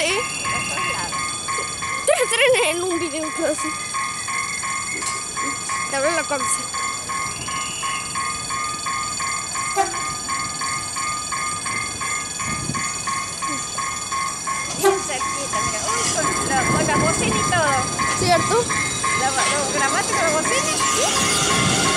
Sí. Tres trenes en un video casi. Tal vez lo conoce. cerquita, mira. Uy, con la, con la bocina y todo. ¿Cierto? La, lo grabaste con la bocina. ¿Sí?